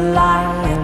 lying